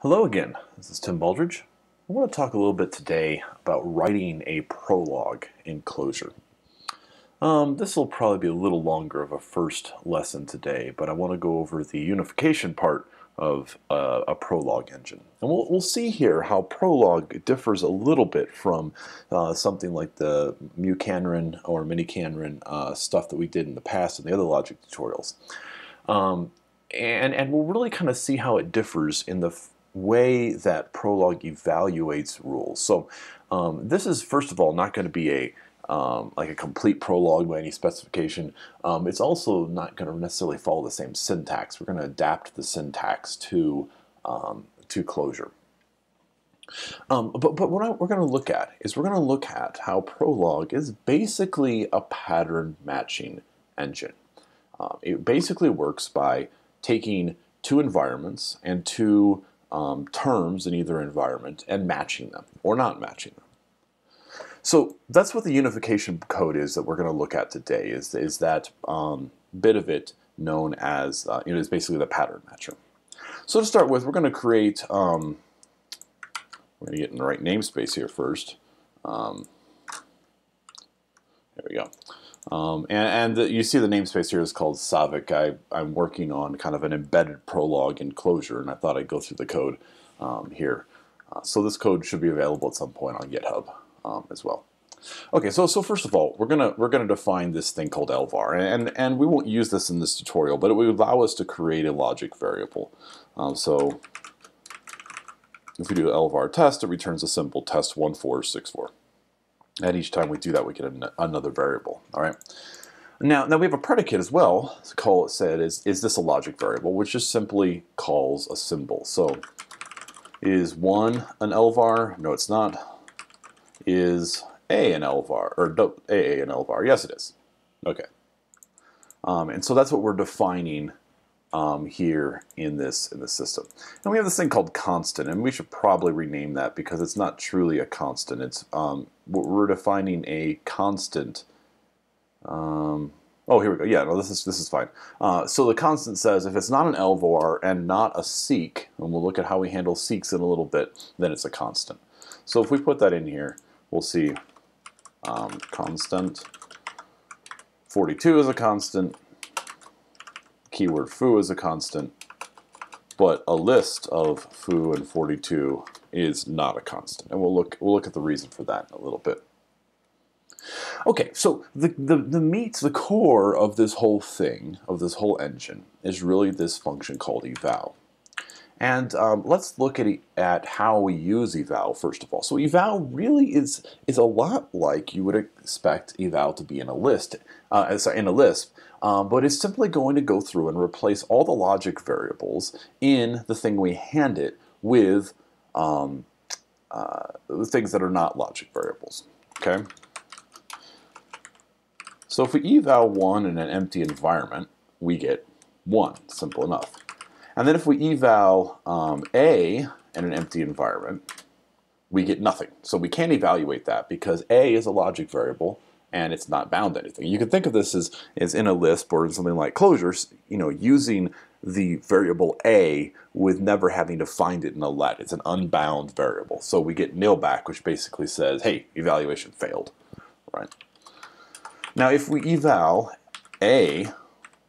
Hello again, this is Tim Baldridge. I want to talk a little bit today about writing a Prolog in Clojure. Um, this will probably be a little longer of a first lesson today, but I want to go over the unification part of uh, a Prolog engine. And we'll, we'll see here how Prolog differs a little bit from uh, something like the muKanren or miniKanren uh, stuff that we did in the past in the other logic tutorials. Um, and, and we'll really kind of see how it differs in the way that Prolog evaluates rules. So um, this is first of all not going to be a um, like a complete Prolog by any specification. Um, it's also not going to necessarily follow the same syntax. We're going to adapt the syntax to um, to Clojure. Um, but but what I, we're going to look at is we're going to look at how Prolog is basically a pattern matching engine. Uh, it basically works by taking two environments and two um, terms in either environment and matching them or not matching them. So that's what the unification code is that we're going to look at today. Is is that um, bit of it known as uh, know is basically the pattern matcher. So to start with, we're going to create. Um, we're going to get in the right namespace here first. Um, there we go. Um, and, and you see the namespace here is called Savik. I, I'm working on kind of an embedded Prolog in Clojure, and I thought I'd go through the code um, here. Uh, so this code should be available at some point on GitHub um, as well. Okay, so so first of all, we're gonna we're gonna define this thing called lvar, and and we won't use this in this tutorial, but it will allow us to create a logic variable. Um, so if we do lvar test, it returns a simple test one four six four. And each time we do that, we get an, another variable. All right. Now, now we have a predicate as well. So call it said is is this a logic variable, which just simply calls a symbol. So is one an lvar? No, it's not. Is a an lvar or no, a an lvar? Yes, it is. Okay. Um, and so that's what we're defining um, here in this in the system. And we have this thing called constant, and we should probably rename that because it's not truly a constant. It's um, we're defining a constant. Um, oh, here we go. Yeah, no, this is this is fine. Uh, so the constant says if it's not an lvar and not a seq, and we'll look at how we handle seqs in a little bit, then it's a constant. So if we put that in here, we'll see um, constant. 42 is a constant keyword foo is a constant, but a list of foo and 42 is not a constant. And we'll look, we'll look at the reason for that in a little bit. Okay, so the, the, the meat, the core of this whole thing, of this whole engine, is really this function called eval. And um, let's look at, at how we use eval first of all. So eval really is, is a lot like you would expect eval to be in a list, uh, sorry, in a Lisp, um, but it's simply going to go through and replace all the logic variables in the thing we hand it with um, uh, things that are not logic variables. Okay. So if we eval 1 in an empty environment, we get 1. Simple enough. And then if we eval um, A in an empty environment, we get nothing. So we can't evaluate that because A is a logic variable and it's not bound to anything. You can think of this as, as in a Lisp or in something like Clojure's, you know, using the variable a with never having to find it in a let. It's an unbound variable. So we get nil back, which basically says, hey, evaluation failed, right? Now if we eval a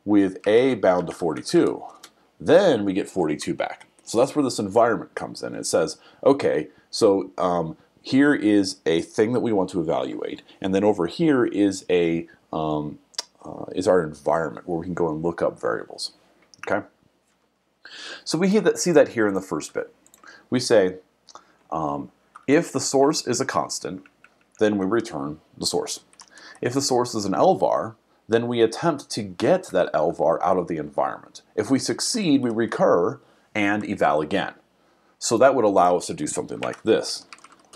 with a bound to 42, then we get 42 back. So that's where this environment comes in. It says, okay, so um, here is a thing that we want to evaluate, and then over here is a um, uh, is our environment where we can go and look up variables. Okay. So we see that here in the first bit. We say um, if the source is a constant, then we return the source. If the source is an LVAR, then we attempt to get that LVAR out of the environment. If we succeed, we recur and eval again. So that would allow us to do something like this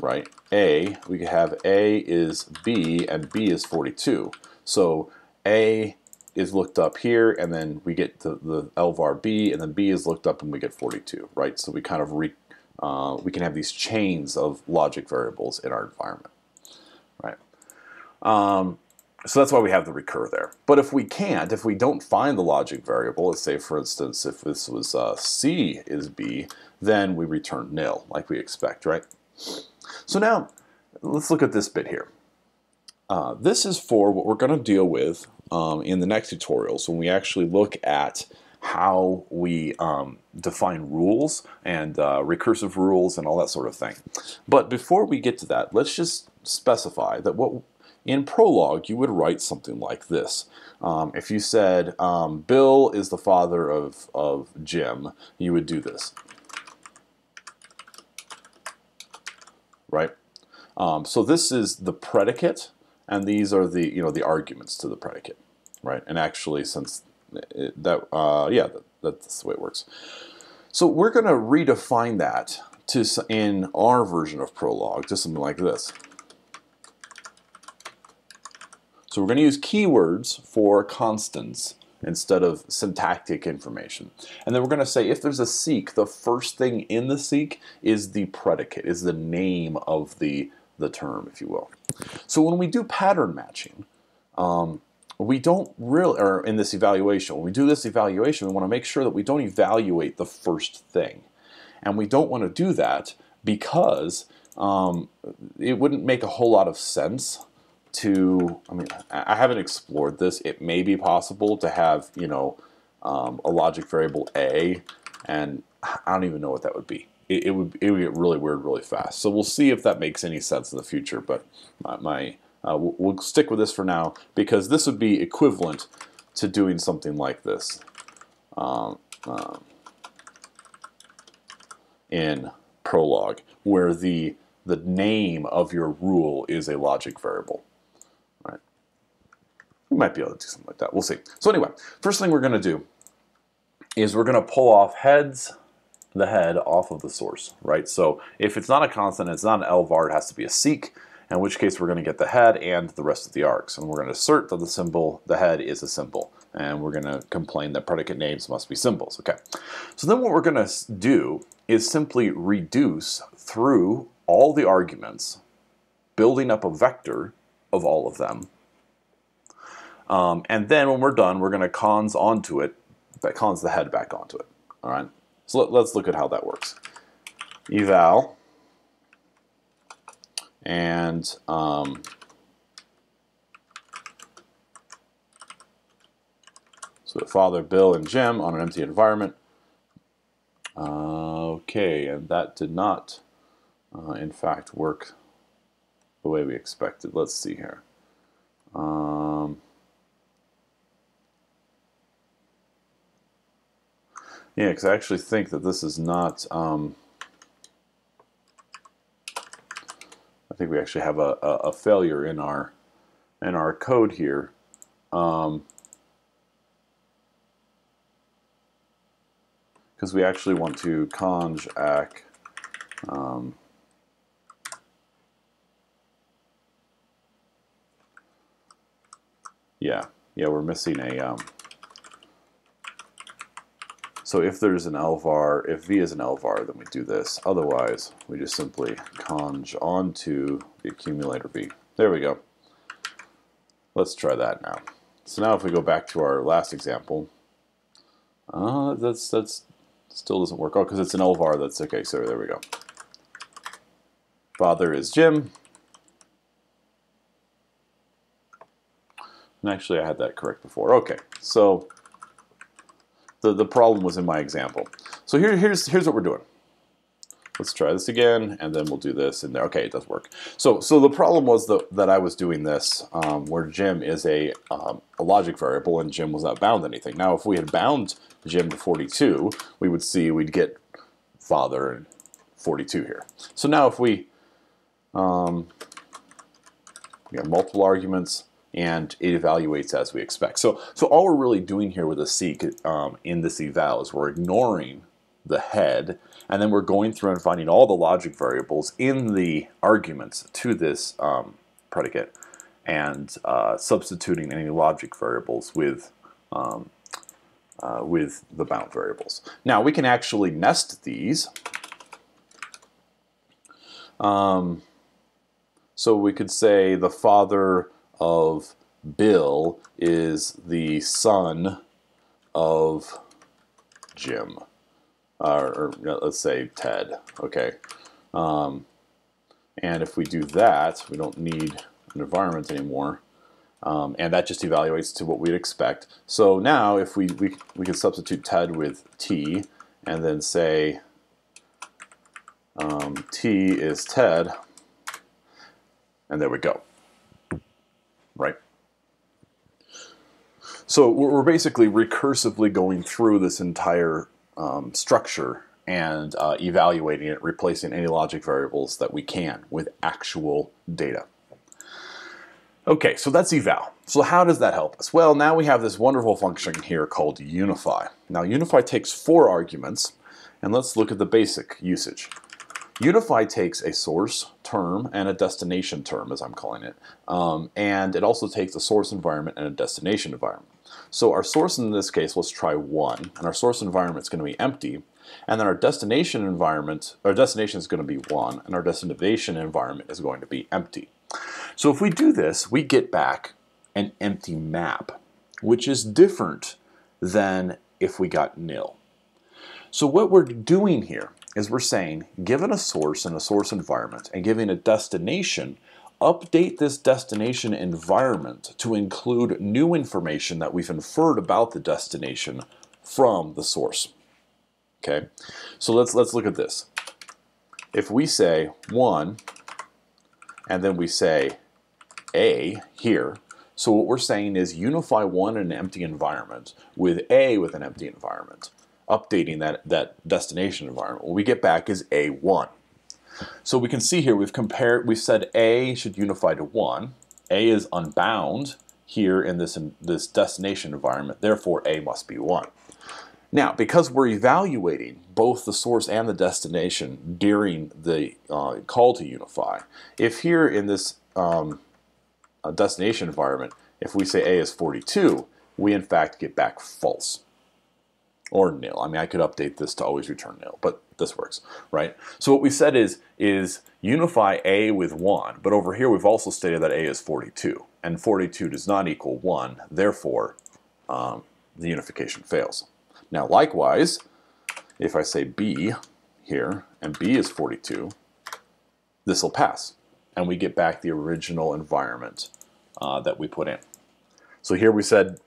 right? A, we have A is B and B is 42. So A is looked up here and then we get the, the LVAR B and then B is looked up and we get 42, right? So we kind of re, uh, we can have these chains of logic variables in our environment, right? Um, so that's why we have the recur there. But if we can't, if we don't find the logic variable, let's say for instance, if this was uh, C is B, then we return nil, like we expect, right? So now, let's look at this bit here. Uh, this is for what we're going to deal with um, in the next tutorials when we actually look at how we um, define rules and uh, recursive rules and all that sort of thing. But before we get to that, let's just specify that what in Prolog you would write something like this. Um, if you said um, Bill is the father of, of Jim, you would do this. Right? Um, so this is the predicate, and these are the you know the arguments to the predicate, right? And actually, since it, that uh, yeah, that, that's the way it works. So we're going to redefine that to in our version of Prolog to something like this. So we're going to use keywords for constants instead of syntactic information. And then we're going to say if there's a seq, the first thing in the seq is the predicate, is the name of the, the term, if you will. So when we do pattern matching, um, we don't really, or in this evaluation, when we do this evaluation, we want to make sure that we don't evaluate the first thing. And we don't want to do that because um, it wouldn't make a whole lot of sense to, I mean, I haven't explored this. It may be possible to have, you know, um, a logic variable A, and I don't even know what that would be. It, it, would, it would get really weird really fast. So we'll see if that makes any sense in the future, but my, my uh, we'll, stick with this for now because this would be equivalent to doing something like this um, um, in Prolog, where the the name of your rule is a logic variable. Might be able to do something like that. We'll see. So anyway, first thing we're going to do is we're going to pull off heads, the head off of the source, right? So if it's not a constant, it's not an LVAR, it has to be a seq in which case we're going to get the head and the rest of the args. And we're going to assert that the symbol, the head is a symbol. And we're going to complain that predicate names must be symbols. Okay. So then what we're going to do is simply reduce through all the arguments, building up a vector of all of them. Um, and then when we're done, we're going to cons onto it, that cons the head back onto it. All right. So let, let's look at how that works. Eval and um, so the father, Bill, and Jim on an empty environment. Uh, okay, and that did not, uh, in fact, work the way we expected. Let's see here. Um, yeah, because I actually think that this is not. Um, I think we actually have a, a, a failure in our in our code here. Um, because we actually want to conj ac um, yeah yeah we're missing a um, so if there's an LVAR, if V is an LVAR, then we do this. Otherwise, we just simply conj onto the accumulator B. There we go. Let's try that now. So now if we go back to our last example, uh, that's that's still doesn't work. Oh, because it's an LVAR. That's okay. So there we go. Father is Jim. And actually, I had that correct before. Okay, so the, the problem was in my example. So here, here's, here's what we're doing. Let's try this again, and then we'll do this in there. Okay, it does work. So, so the problem was the, that I was doing this um, where Jim is a, um, a logic variable and Jim was not bound to anything. Now, if we had bound Jim to 42, we would see we'd get father and 42 here. So now if we, um, we have multiple arguments, and it evaluates as we expect. So, so all we're really doing here with a seq um, in this eval is we're ignoring the head, and then we're going through and finding all the logic variables in the arguments to this um, predicate, and uh, substituting any logic variables with um, uh, with the bound variables. Now we can actually nest these. Um, so we could say the father of Bill is the son of Jim, or, or let's say Ted. Okay, um, and if we do that, we don't need an environment anymore. Um, and that just evaluates to what we'd expect. So now if we, we, we can substitute TED with T and then say um, T is TED, and there we go, right? So we're basically recursively going through this entire um, structure and uh, evaluating it, replacing any logic variables that we can with actual data. Okay, so that's eval. So how does that help us? Well, now we have this wonderful function here called unify. Now unify takes four arguments, and let's look at the basic usage. Unify takes a source term and a destination term, as I'm calling it, um, and it also takes a source environment and a destination environment. So our source in this case, let's try 1, and our source environment is going to be empty, and then our destination environment, our destination is going to be 1, and our destination environment is going to be empty. So if we do this, we get back an empty map, which is different than if we got nil. So what we're doing here is we're saying, given a source and a source environment and giving a destination, update this destination environment to include new information that we've inferred about the destination from the source. Okay, so let's let's look at this. If we say one, and then we say a here, so what we're saying is unify one in an empty environment with A with an empty environment, updating that, that destination environment. What we get back is A1. So we can see here we've compared, we've said A should unify to 1. A is unbound here in this, in this destination environment, therefore A must be 1. Now, because we're evaluating both the source and the destination during the uh, call to unify, if here in this um, uh, destination environment, if we say A is 42, we in fact get back false or nil. I mean, I could update this to always return nil, but this works, right? So what we said is, is unify A with 1, but over here we've also stated that A is 42, and 42 does not equal 1, therefore um, the unification fails. Now likewise, if I say B here, and B is 42, this will pass, and we get back the original environment uh, that we put in. So here we said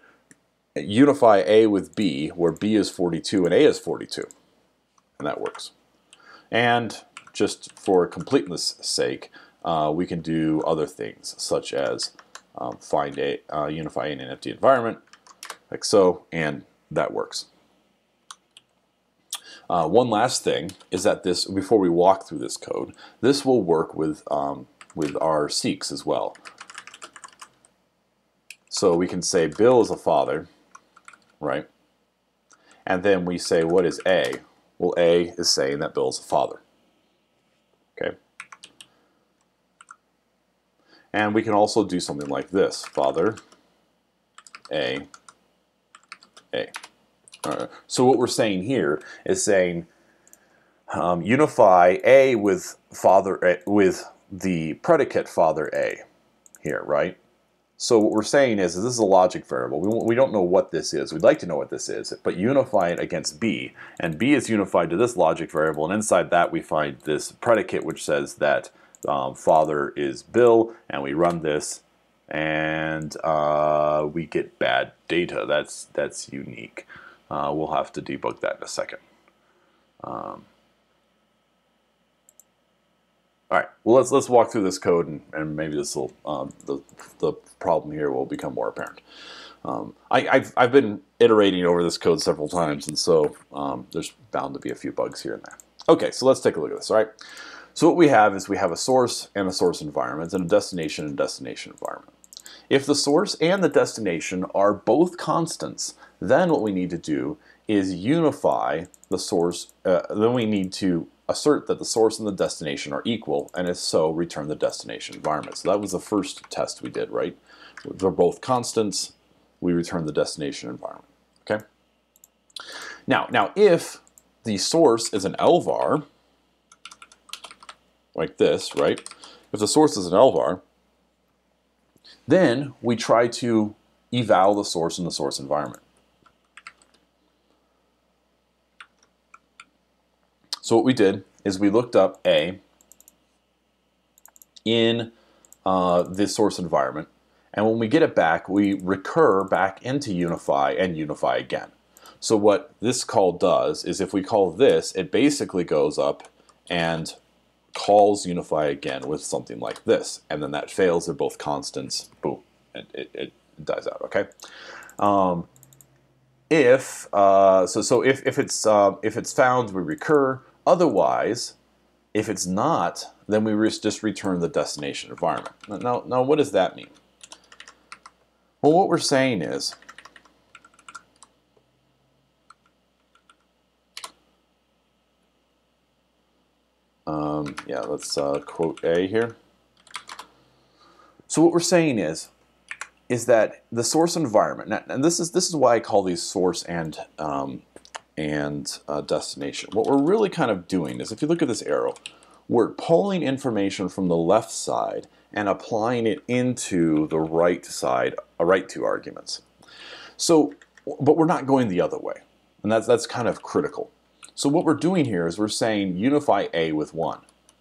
unify A with B, where B is 42 and A is 42. And that works. And just for completeness sake, uh, we can do other things, such as um, find a uh, unify in an empty environment, like so, and that works. Uh, one last thing is that this, before we walk through this code, this will work with um, with our seqs as well. So we can say Bill is a father, right? And then we say, what is A? Well, A is saying that Bill is a father. Okay. And we can also do something like this. Father, A, A. So what we're saying here is saying um, unify A with father A, with the predicate father A here, right? So what we're saying is, is this is a logic variable. We, we don't know what this is. We'd like to know what this is, but unify it against B. And B is unified to this logic variable, and inside that we find this predicate which says that um, father is Bill, and we run this, and uh, we get bad data. That's, that's unique. Uh, we'll have to debug that in a second. Um, all right, well let's let's walk through this code and, and maybe this will um, the the problem here will become more apparent. Um, I, have I've been iterating over this code several times, and so um, there's bound to be a few bugs here and there. Okay, so let's take a look at this. All right, so what we have is we have a source and a source environment, and a destination and destination environment. If the source and the destination are both constants, then what we need to do is unify the source. Uh, then we need to assert that the source and the destination are equal, and if so, return the destination environment. So that was the first test we did, right? They're both constants, we return the destination environment, okay? Now, now if the source is an LVAR, like this, right? If the source is an LVAR, Then we try to eval the source in the source environment. So what we did is we looked up A in uh, the source environment, and when we get it back, we recur back into unify and unify again. So what this call does is if we call this, it basically goes up and calls unify again with something like this, and then that fails. They're both constants. Boom, it, it, it dies out. Okay. Um, if uh, so, so if, if it's uh, if it's found, we recur. Otherwise, if it's not, then we just return the destination environment. Now, now, what does that mean? Well, what we're saying is um, yeah, let's uh, quote A here. So what we're saying is is that the source environment, and this is this is why I call these source and um, and uh, destination. What we're really kind of doing is, if you look at this arrow, we're pulling information from the left side and applying it into the right side, uh, right two arguments. So, but we're not going the other way, and that's that's kind of critical. So what we're doing here is we're saying unify A with 1,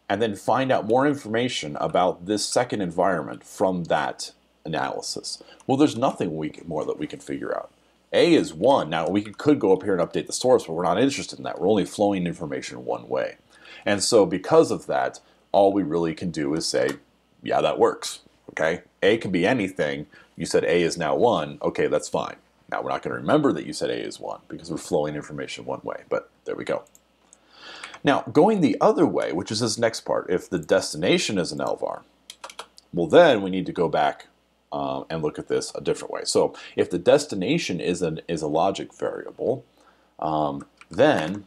and then find out more information about this second environment from that analysis. Well, there's nothing we can, more that we can figure out. A is 1. Now, we could go up here and update the source, but we're not interested in that. We're only flowing information one way. And so because of that, all we really can do is say, yeah, that works. Okay, A can be anything. You said A is now 1. Okay, that's fine. Now, we're not going to remember that you said A is 1 because we're flowing information one way, but there we go. Now, going the other way, which is this next part, if the destination is an LVAR, well, then we need to go back um, and look at this a different way. So if the destination is, an, is a logic variable, um, then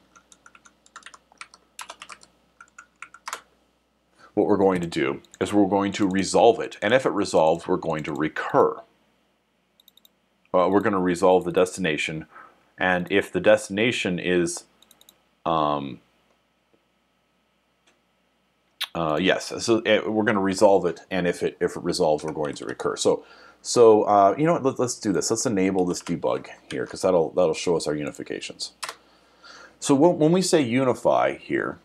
what we're going to do is we're going to resolve it. And if it resolves, we're going to recur uh, we're going to resolve the destination. And if the destination is, um, uh, yes, so it, uh, we're going to resolve it. And if it if it resolves, we're going to recur. So so uh, you know what? Let, us do this. Let's enable this debug here because that'll that'll show us our unifications. So when, when we say unify here,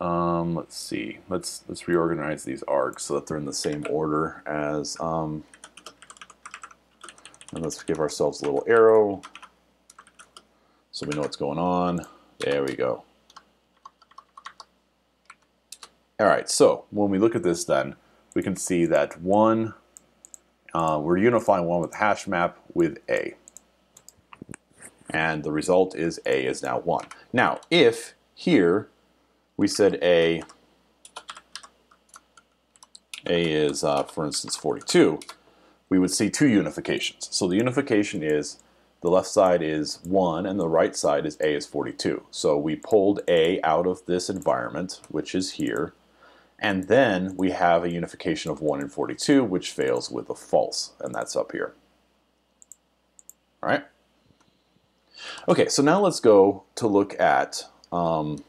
um, let's see. Let's let's reorganize these args so that they're in the same order as. Um, and let's give ourselves a little arrow so we know what's going on. There we go. All right, so when we look at this then, we can see that one, uh, we're unifying one with hash map with A. And the result is A is now 1. Now, if here we said A, A is, uh, for instance, 42, we would see two unifications. So the unification is the left side is 1 and the right side is A is 42. So we pulled A out of this environment, which is here, and then we have a unification of 1 and 42, which fails with a false, and that's up here. All right? Okay, so now let's go to look at um,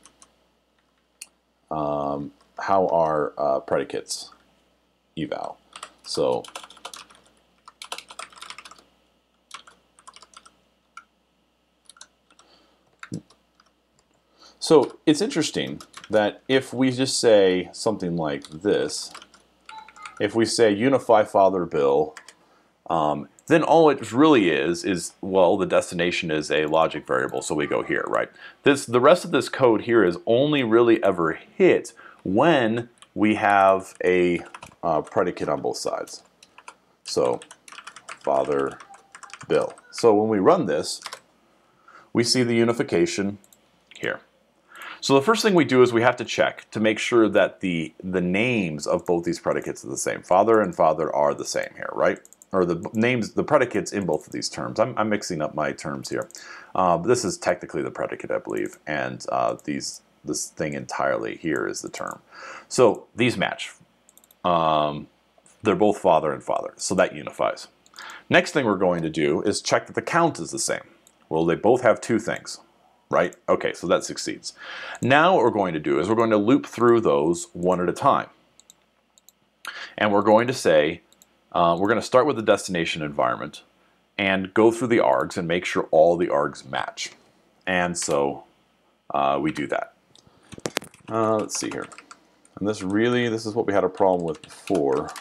um, how our uh, predicates eval. So So it's interesting that if we just say something like this, if we say unify father bill, um, then all it really is is well the destination is a logic variable so we go here right? This the rest of this code here is only really ever hit when we have a uh, predicate on both sides. So father bill. So when we run this we see the unification so the first thing we do is we have to check to make sure that the, the names of both these predicates are the same. Father and father are the same here, right? Or the names, the predicates in both of these terms. I'm, I'm mixing up my terms here. Uh, this is technically the predicate, I believe, and uh, these this thing entirely here is the term. So these match. Um, they're both father and father, so that unifies. Next thing we're going to do is check that the count is the same. Well, they both have two things right? Okay, so that succeeds. Now what we're going to do is we're going to loop through those one at a time. And we're going to say, uh, we're going to start with the destination environment and go through the args and make sure all the args match. And so uh, we do that. Uh, let's see here. And this really, this is what we had a problem with before.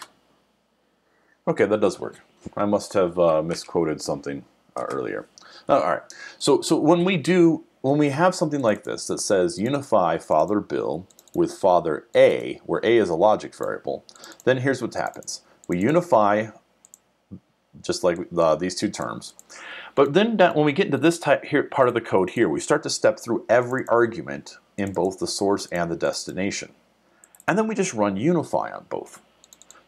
Okay, that does work. I must have uh, misquoted something uh, earlier. Oh, all right. So, so when we do, when we have something like this that says unify father Bill with father A, where A is a logic variable, then here's what happens. We unify just like the, these two terms. But then when we get into this type here, part of the code here, we start to step through every argument in both the source and the destination. And then we just run unify on both.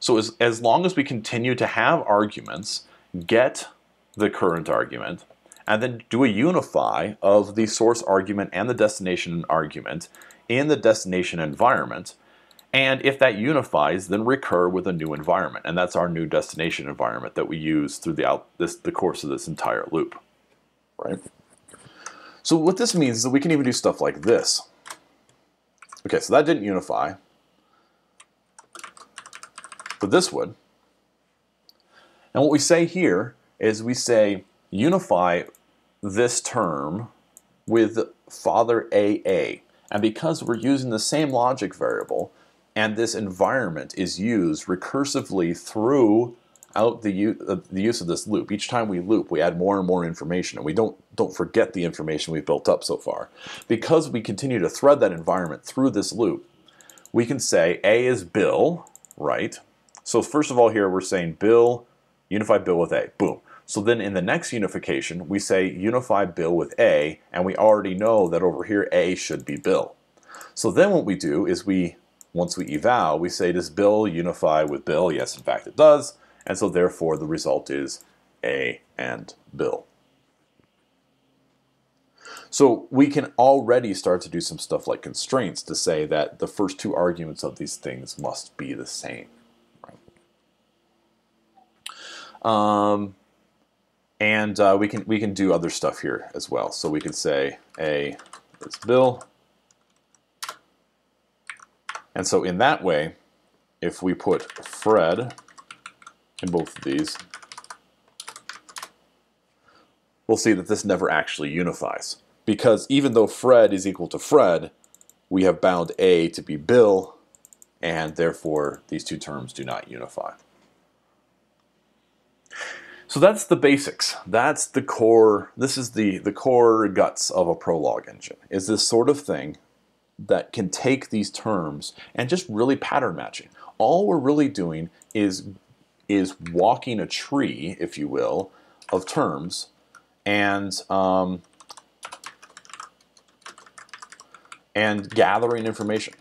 So as, as long as we continue to have arguments, get the current argument, and then do a unify of the source argument and the destination argument in the destination environment, and if that unifies, then recur with a new environment. And that's our new destination environment that we use through the, out, this, the course of this entire loop. Right? So what this means is that we can even do stuff like this. Okay, so that didn't unify. But this would. And what we say here is we say unify this term with father AA. And because we're using the same logic variable, and this environment is used recursively throughout the, uh, the use of this loop. Each time we loop, we add more and more information, and we don't, don't forget the information we've built up so far. Because we continue to thread that environment through this loop, we can say A is Bill, right? So first of all here, we're saying Bill, unify Bill with A, boom. So then in the next unification, we say unify Bill with A, and we already know that over here A should be Bill. So then what we do is we once we eval, we say, does Bill unify with Bill? Yes, in fact it does. And so therefore the result is A and Bill. So we can already start to do some stuff like constraints to say that the first two arguments of these things must be the same. Um, and uh, we can we can do other stuff here as well. So we could say A is Bill, and so in that way, if we put Fred in both of these, we'll see that this never actually unifies. Because even though Fred is equal to Fred, we have bound A to be Bill, and therefore these two terms do not unify. So that's the basics. That's the core, this is the, the core guts of a Prolog engine, is this sort of thing that can take these terms and just really pattern matching. All we're really doing is is walking a tree, if you will, of terms and um, and gathering information.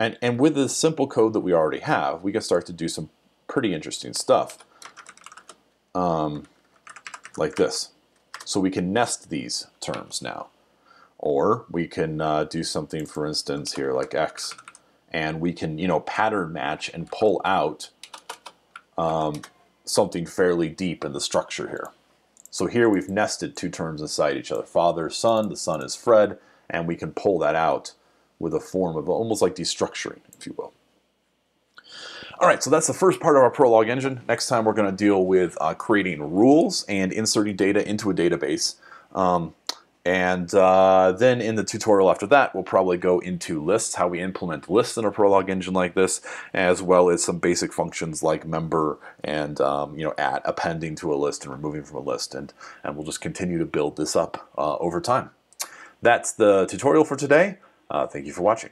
And, and with the simple code that we already have, we can start to do some pretty interesting stuff um, like this. So we can nest these terms now. Or we can uh, do something, for instance, here like x, and we can, you know, pattern match and pull out um, something fairly deep in the structure here. So here we've nested two terms inside each other. Father, son, the son is Fred, and we can pull that out with a form of almost like destructuring, if you will. All right, so that's the first part of our Prolog engine. Next time we're going to deal with uh, creating rules and inserting data into a database. Um, and uh, then in the tutorial after that, we'll probably go into lists, how we implement lists in a Prolog engine like this, as well as some basic functions like member and um, you know at appending to a list and removing from a list, and and we'll just continue to build this up uh, over time. That's the tutorial for today. Uh, thank you for watching.